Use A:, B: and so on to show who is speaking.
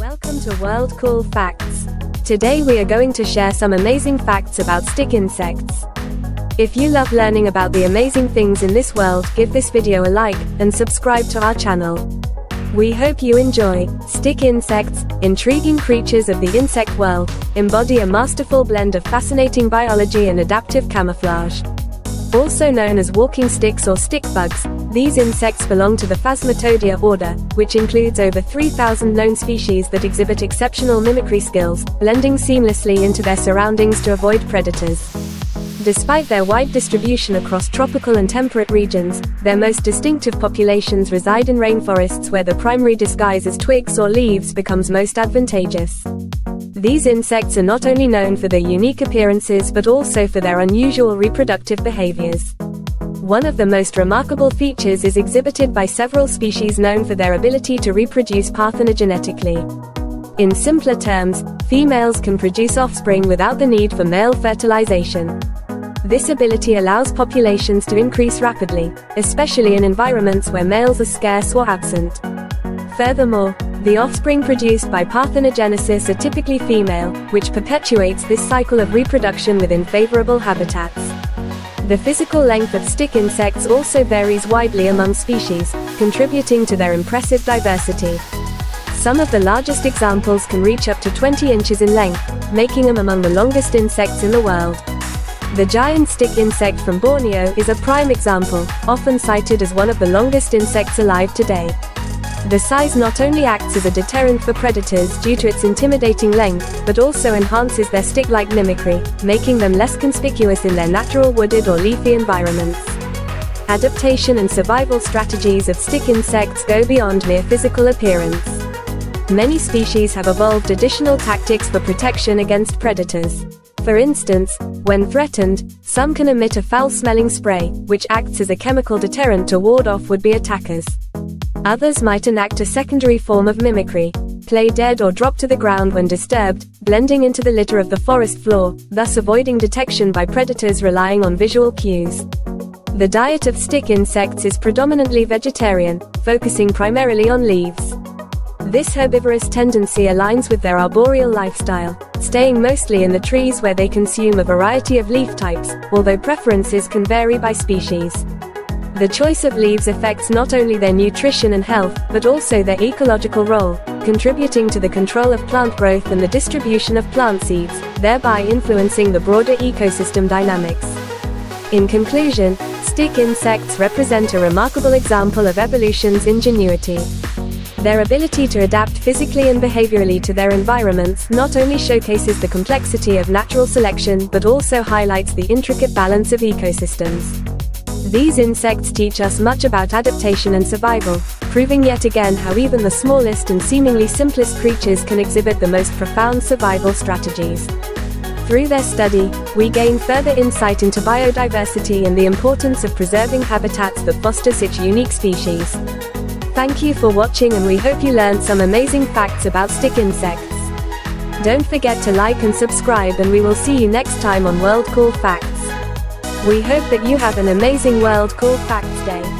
A: Welcome to World Cool Facts. Today we are going to share some amazing facts about stick insects. If you love learning about the amazing things in this world, give this video a like and subscribe to our channel. We hope you enjoy. Stick insects, intriguing creatures of the insect world, embody a masterful blend of fascinating biology and adaptive camouflage. Also known as walking sticks or stick bugs, these insects belong to the Phasmatodea order, which includes over 3,000 known species that exhibit exceptional mimicry skills, blending seamlessly into their surroundings to avoid predators. Despite their wide distribution across tropical and temperate regions, their most distinctive populations reside in rainforests where the primary disguise as twigs or leaves becomes most advantageous. These insects are not only known for their unique appearances but also for their unusual reproductive behaviors. One of the most remarkable features is exhibited by several species known for their ability to reproduce parthenogenetically. In simpler terms, females can produce offspring without the need for male fertilization. This ability allows populations to increase rapidly, especially in environments where males are scarce or absent. Furthermore, the offspring produced by parthenogenesis are typically female, which perpetuates this cycle of reproduction within favorable habitats. The physical length of stick insects also varies widely among species, contributing to their impressive diversity. Some of the largest examples can reach up to 20 inches in length, making them among the longest insects in the world. The giant stick insect from Borneo is a prime example, often cited as one of the longest insects alive today. The size not only acts as a deterrent for predators due to its intimidating length, but also enhances their stick-like mimicry, making them less conspicuous in their natural wooded or leafy environments. Adaptation and survival strategies of stick insects go beyond mere physical appearance. Many species have evolved additional tactics for protection against predators. For instance, when threatened, some can emit a foul-smelling spray, which acts as a chemical deterrent to ward off would-be attackers. Others might enact a secondary form of mimicry, play dead or drop to the ground when disturbed, blending into the litter of the forest floor, thus avoiding detection by predators relying on visual cues. The diet of stick insects is predominantly vegetarian, focusing primarily on leaves. This herbivorous tendency aligns with their arboreal lifestyle, staying mostly in the trees where they consume a variety of leaf types, although preferences can vary by species. The choice of leaves affects not only their nutrition and health, but also their ecological role, contributing to the control of plant growth and the distribution of plant seeds, thereby influencing the broader ecosystem dynamics. In conclusion, stick insects represent a remarkable example of evolution's ingenuity. Their ability to adapt physically and behaviorally to their environments not only showcases the complexity of natural selection but also highlights the intricate balance of ecosystems. These insects teach us much about adaptation and survival, proving yet again how even the smallest and seemingly simplest creatures can exhibit the most profound survival strategies. Through their study, we gain further insight into biodiversity and the importance of preserving habitats that foster such unique species. Thank you for watching and we hope you learned some amazing facts about stick insects. Don't forget to like and subscribe and we will see you next time on World Cool Facts. We hope that you have an amazing World Cool Facts Day.